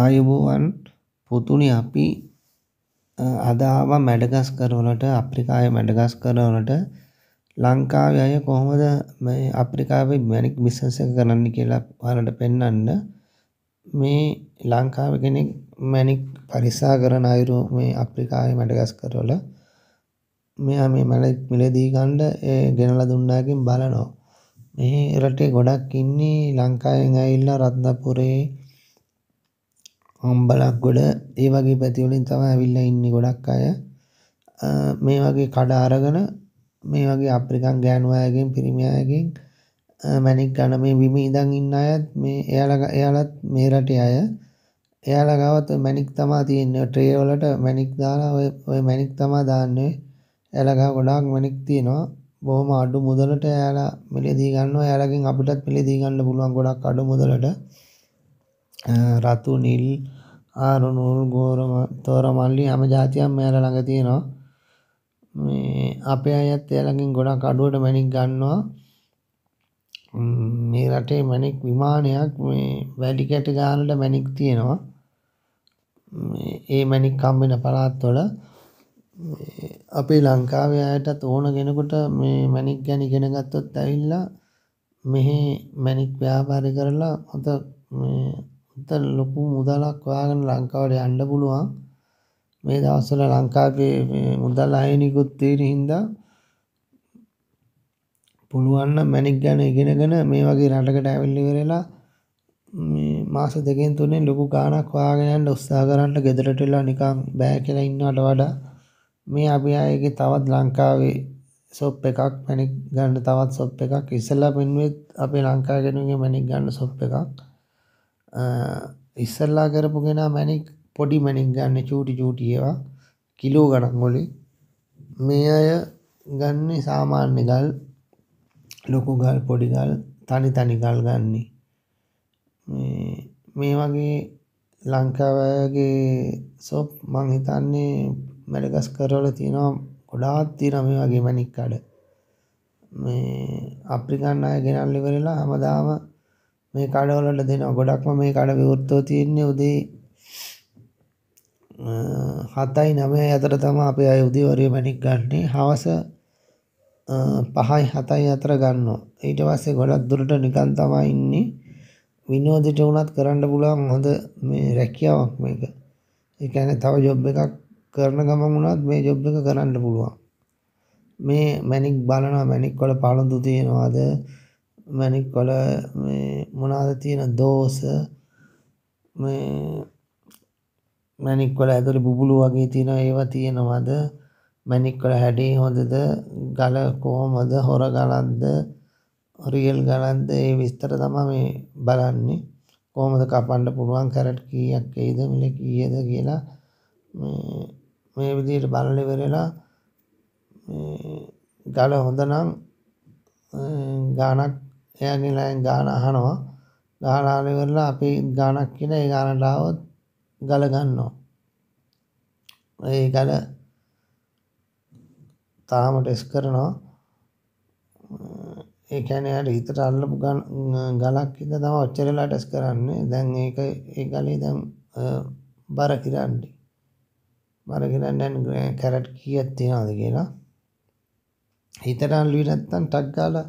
ආයුබෝවන් පුතුනි අපි අද ආවා මැඩගස්කර් වලට අප්‍රිකාවේ මැඩගස්කර් වලට. ලංකාවේ අය කොහොමද මේ අප්‍රිකාවේ මැණික් බිස්නස් එක කරන්නේ කියලා ඔයාලට පෙන්වන්න මේ ලංකාවේ කෙනෙක් මැණික් පරික්ෂා කරන අයුරු මේ අප්‍රිකාවේ මැඩගස්කර් වල. මෙයා මේ මැණික් මිලදී ගන්න ඒ ගෙනලා දුන්නාකින් බලනවා. මේ රටේ ගොඩක් ඉන්නේ ලංකාවෙන් ඇවිල්ලා රත්නපුරේ අම්බලක්ගොඩ ඒ වගේ පැතිවලින් තමයි ඇවිල්ලා ඉන්නේ ගොඩක් අය. මේ වගේ කඩ අරගෙන මේ වගේ අප්‍රිකන් ගෑනු අයගෙන් පිරිමි අයගෙන් මැණික් ගන්න මේ බිම ඉඳන් ඉන්න අයත් මේ එයාලා එයාලත් මේ රටේ අය. එයාලා ගාවත් මැණික් තමා තියෙන්නේ. ට්‍රේ වලට මැණික් දාලා ඔය ඔය මැණික් තමා දාන්නේ. එයාලා ගාව ගොඩාක් මැණික් තියෙනවා. බොහොම අඩු මුදලට එයාලා මිලදී ගන්නවා. එයාලගෙන් අපිටත් මිලදී ගන්න පුළුවන් ගොඩක් අඩු මුදලට. රතු නිල් ආරු නූල් ගෝර තෝර මල්ලි හැම જાතියක්ම මෙයාලා ළඟ තියෙනවා. මේ අපේ අයත් එයාලගෙන් ගොඩක් අඩුවට මැණික් ගන්නවා. මේ රටේ මැණික් විමානයක් මේ වැඩි කැට ගානට මැණික් තියෙනවා. ඒ මැණික් හම්බෙන පළාත්වල. අපේ ලංකාවේ අයටත් ඕන කෙනෙකුට මේ මැණික් ගැන ඉගෙන ගත්තොත් ඇවිල්ලා මෙහි මැණික් ව්‍යාපාරය කරලා හොඳ මේ හොඳ ලොකු මුදලක් හොයාගෙන ලංකාවට යන්න පුළුවන්. මේ දවස්වල ලංකාවේ මුදල් අයනිකුත් තියෙන හින්දා පුළුවන් නම් මැණික් ගැන ඉගෙනගෙන මේ වගේ රටකට ඇවිල්ලා ඉවරලා මේ මාස දෙකෙන් තුනෙන් ලොකු ගාණක් හොයාගෙන යන්න උත්සාහ කරන්න ගෙදරට වෙලා නිකන් බෑ කියලා ඉන්නවට වඩා මේ අපි අයගේ තවත් ලංකාවේ සොප් එකක් මැණික් ගන්න තවත් සොප් එකක්. ඉස්සෙල්ලා පෙන්වෙත් අපේ ලංකාවේ කෙනෙකුගේ මැණික් ගන්න සොප් එකක්. ඉස්සෙල්ලා කරපු කෙනා මැණික් පොඩි මැණික් ගන්න චූටි චූටි ඒවා කිලෝ ගණන් වලින්. මේ අය ගන්නේ සාමාන්‍ය ගල් ලොකු ගල් පොඩි ගල් තනි තනි ගල් ගන්නේ. මේ මේ වගේ ලංකාවගේ සොප් මං හිතන්නේ මැඩගස්කර් වල තියෙනවා ගොඩාක් තියෙනවා මේ වගේ මැණික් කඩ. මේ අප්‍රිකන් අය ගෙනල්ලා ඉවරලා හැමදාම මේ කඩවලට දෙනවා ගොඩක්ම මේ කඩ විවෘතව තියෙන්නේ උදේ හතයි නවයි අතර තමයි අපේ අය උදේවරුේ මැණික් ගන්නේ. හවස පහයි හතයි අතර ගන්නවා. ඊට පස්සේ ගොඩක් දුරට නිකන් තමයි ඉන්නේ. විනෝදෙට වුණත් කරන්න පුළුවන් හොඳ මේ රැකියාවක් මේක. ඒ කියන්නේ තව ජොබ් එකක් කරන ගමන් වුණත් මේ ජොබ් එක කරන්න පුළුවන්. මේ මැණික් බලනවා මැණික් වල පළඳු තියෙනවාද? මැණික් වල මේ මොනවාද තියෙන දෝෂ මේ මැණික් වල ඇතුලේ බුබුලු වගේ තියෙන ඒවා තියෙනවද? මැණික් වල හැඩේ හොඳද? ගල කොහමද? හොර ගලක්ද? රියල් ගලක්ද? ඒ විස්තර තමයි මේ බලන්නේ. කොහොමද කපන්න පුළුවන්? කැරට් කීයක් එයිද? මිල කීයද කියලා මේ මේ විදිහට බලලා ඉවරලා මේ ගල හොඳ නම් ගානක් එයාගේ ලෑන් ගාන අහනවා. ගාන අහලා ඉවරලා අපි ගානක් කියලා ඒ ගානට ආවොත් ගල ගන්නවා. ඒ ගල තාම ටෙස්ට් කරනවා. ඒ කියන්නේ යාට හිතට අල්ලපු ගලක් ඉඳ තමයි ඔච්චර වෙලා ටෙස්ට් කරන්නේ. දැන් ඒක ඒ ගලේ දැන් බර කිරන්නේ. බර කිරන්නේ කැරට් කීයක් තියනවද කියලා. හිතට අල්ලුවේ නැත්තම් ටක් ගාලා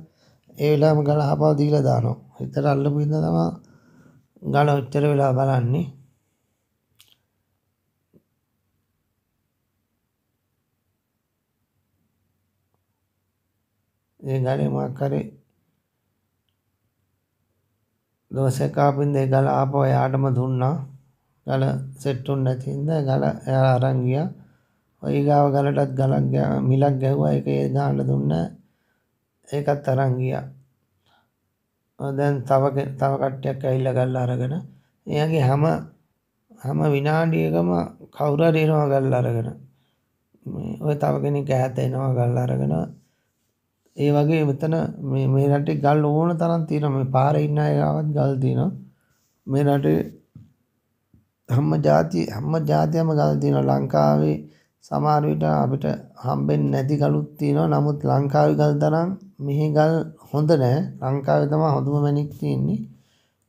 ඒ වෙලාවම ගල හපව දීලා දානවා. හිතට අල්ලපු ඉඳ තමයි ගල ඔච්චර වෙලා බලන්නේ. ඒ ගලේ මොකක් හරි දෝෂයක් ආපින්ද ඒ ගල ආපහු එයාටම දුන්නා. ගල සෙට් වුනේ නැති හින්දා ගල එයා අරන් ගියා. ඔය ගාව ගලටත් ගලක් මිලක් ගැහුවා. ඒක ඒ ගාන්න දුන්නා ඒකත් අරන් ගියා. දැන් තව තව කට්ටියක් ඇවිල්ලා ගල්ලා අරගෙන එයාගේ හැම හැම විනාඩියකම කවුරු හරි එනවා ගල්ලා අරගෙන. ඔය තව කෙනෙක් ඈත එනවා ගල්ලා අරගෙන. ඒ වගේ මෙතන මේ මේ රටේ ගල් ඕන තරම් තියෙනවා. මේ පාරේ ඉන්න අය ගාවත් ගල් තියෙනවා. මේ රටේ හැම જાති හැම જાතියම ගල් තියෙනවා. ලංකාවේ සමහර විට අපිට හම්බෙන්නේ නැති ගලුත් තියෙනවා. නමුත් ලංකාවේ ගල් තරම් මෙහි ගල් හොඳ නැහැ ලංකාවේ තමයි හොඳම මැණික් තියෙන්නේ.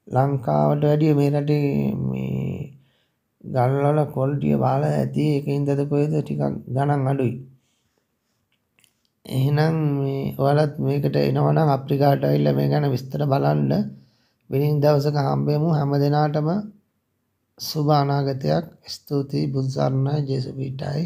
ලංකාවට වැඩිය මේ රටේ මේ ගල්වල කොල්ටිය බාල ඇති එකින්දද කොයිද ටිකක් ගණන් අඩුයි. එහෙනම් මේ ඔයාලත් මේකට එනවනම් අප්‍රිකාට ඇවිල්ලා මේ ගැන විස්තර බලන්න. වෙනින් දවසක හම්බෙමු හැම දිනාටම සුබ අනාගතයක්. ස්තුතියි. බුදු සරණයි ජේසුස් පිටයි.